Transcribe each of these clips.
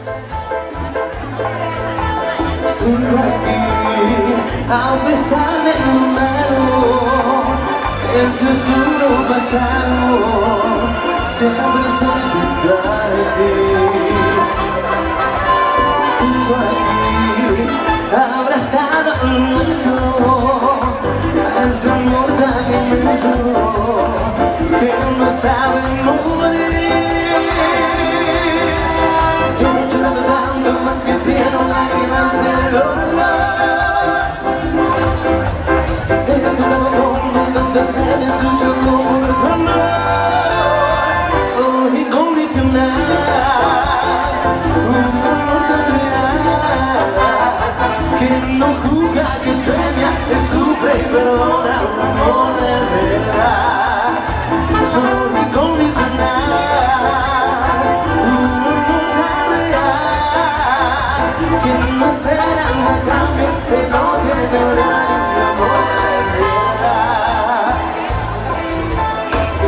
Sigo aquí, a pesar de lo malo, ese oscuro pasado, siempre estoy junto a ti. Sigo aquí, abrazado en nuestro, ese amor tan inmenso, que no sabe morir. almas que lágrimas de dolor Deja tu corazón donde se destruye dolor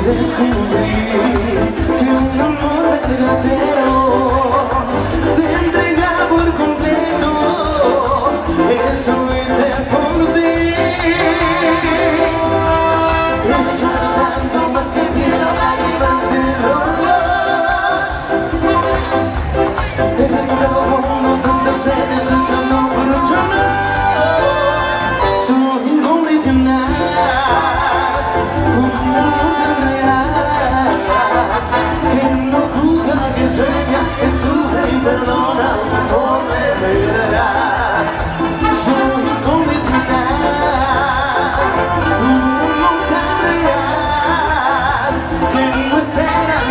this can be You. know more than I think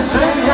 Sing